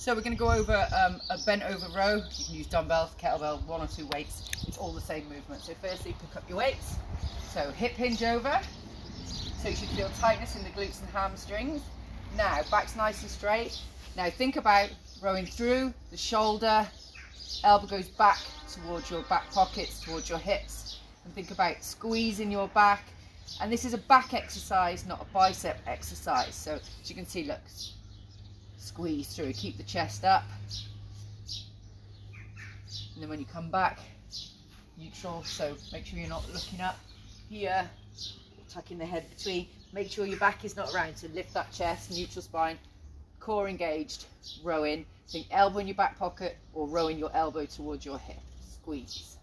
So we're going to go over um, a bent over row. You can use dumbbells, kettlebell, one or two weights. It's all the same movement. So firstly, pick up your weights. So hip hinge over. So you should feel tightness in the glutes and hamstrings. Now, back's nice and straight. Now think about rowing through the shoulder, elbow goes back towards your back pockets, towards your hips. And think about squeezing your back. And this is a back exercise, not a bicep exercise. So as you can see, look, squeeze through, keep the chest up. And then when you come back, neutral, so make sure you're not looking up here, tucking the head between. Make sure your back is not round, so lift that chest, neutral spine, core engaged, row in. Think elbow in your back pocket or rowing your elbow towards your hip. Squeeze.